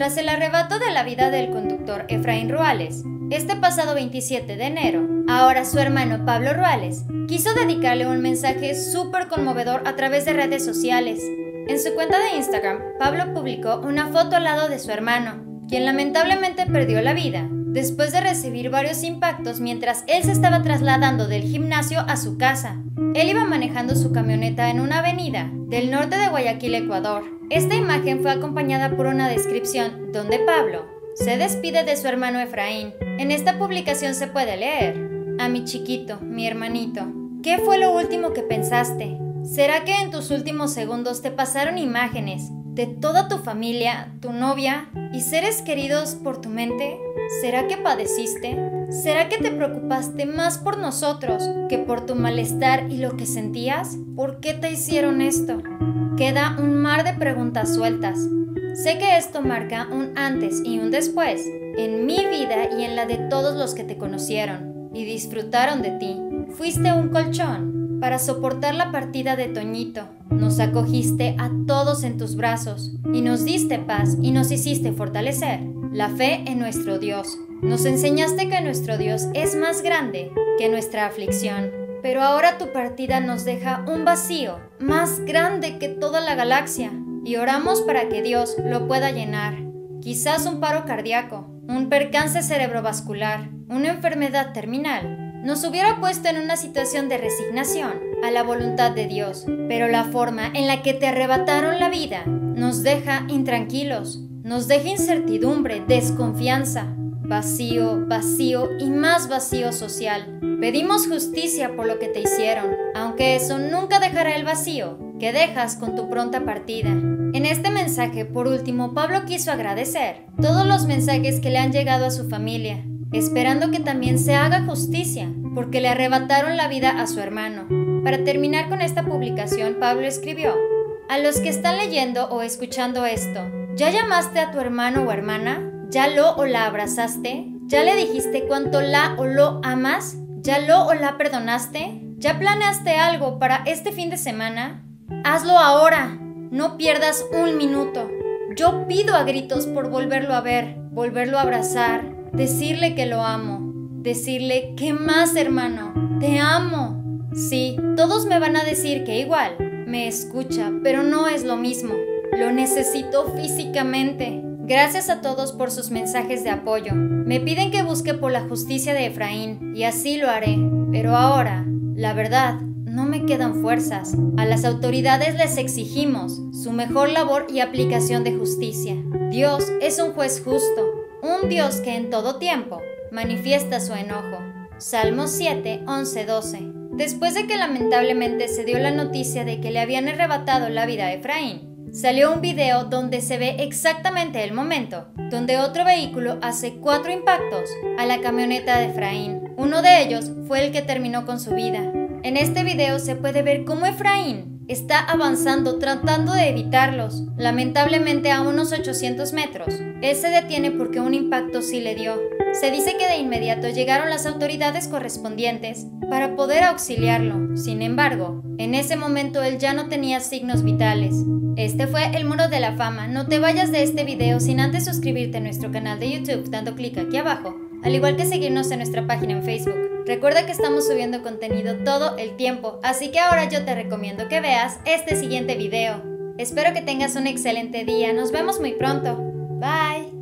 Tras el arrebato de la vida del conductor Efraín Ruales, este pasado 27 de enero, ahora su hermano Pablo Ruales quiso dedicarle un mensaje súper conmovedor a través de redes sociales. En su cuenta de Instagram, Pablo publicó una foto al lado de su hermano, quien lamentablemente perdió la vida después de recibir varios impactos mientras él se estaba trasladando del gimnasio a su casa. Él iba manejando su camioneta en una avenida del norte de Guayaquil, Ecuador. Esta imagen fue acompañada por una descripción donde Pablo se despide de su hermano Efraín. En esta publicación se puede leer, a mi chiquito, mi hermanito, ¿qué fue lo último que pensaste? ¿Será que en tus últimos segundos te pasaron imágenes de toda tu familia, tu novia y seres queridos por tu mente? ¿Será que padeciste? ¿Será que te preocupaste más por nosotros que por tu malestar y lo que sentías? ¿Por qué te hicieron esto? Queda un mar de preguntas sueltas. Sé que esto marca un antes y un después en mi vida y en la de todos los que te conocieron y disfrutaron de ti. Fuiste un colchón para soportar la partida de Toñito. Nos acogiste a todos en tus brazos y nos diste paz y nos hiciste fortalecer la fe en nuestro Dios. Nos enseñaste que nuestro Dios es más grande que nuestra aflicción. Pero ahora tu partida nos deja un vacío más grande que toda la galaxia y oramos para que Dios lo pueda llenar. Quizás un paro cardíaco, un percance cerebrovascular, una enfermedad terminal nos hubiera puesto en una situación de resignación a la voluntad de Dios, pero la forma en la que te arrebataron la vida nos deja intranquilos, nos deja incertidumbre, desconfianza, vacío, vacío y más vacío social. Pedimos justicia por lo que te hicieron, aunque eso nunca dejará el vacío que dejas con tu pronta partida. En este mensaje, por último, Pablo quiso agradecer todos los mensajes que le han llegado a su familia, esperando que también se haga justicia, porque le arrebataron la vida a su hermano. Para terminar con esta publicación, Pablo escribió, a los que están leyendo o escuchando esto, ¿ya llamaste a tu hermano o hermana? ¿Ya lo o la abrazaste? ¿Ya le dijiste cuánto la o lo amas? ¿Ya lo o la perdonaste? ¿Ya planeaste algo para este fin de semana? Hazlo ahora. No pierdas un minuto. Yo pido a gritos por volverlo a ver, volverlo a abrazar, decirle que lo amo, decirle, ¿qué más hermano? Te amo. Sí, todos me van a decir que igual, me escucha, pero no es lo mismo. Lo necesito físicamente. Gracias a todos por sus mensajes de apoyo. Me piden que busque por la justicia de Efraín, y así lo haré. Pero ahora, la verdad, no me quedan fuerzas. A las autoridades les exigimos su mejor labor y aplicación de justicia. Dios es un juez justo, un Dios que en todo tiempo manifiesta su enojo. Salmos 7, 11, 12. Después de que lamentablemente se dio la noticia de que le habían arrebatado la vida a Efraín, salió un video donde se ve exactamente el momento, donde otro vehículo hace cuatro impactos a la camioneta de Efraín. Uno de ellos fue el que terminó con su vida. En este video se puede ver cómo Efraín está avanzando tratando de evitarlos, lamentablemente a unos 800 metros. Él se detiene porque un impacto sí le dio. Se dice que de inmediato llegaron las autoridades correspondientes para poder auxiliarlo. Sin embargo, en ese momento él ya no tenía signos vitales. Este fue el Muro de la Fama. No te vayas de este video sin antes suscribirte a nuestro canal de YouTube dando clic aquí abajo, al igual que seguirnos en nuestra página en Facebook. Recuerda que estamos subiendo contenido todo el tiempo, así que ahora yo te recomiendo que veas este siguiente video. Espero que tengas un excelente día, nos vemos muy pronto. Bye.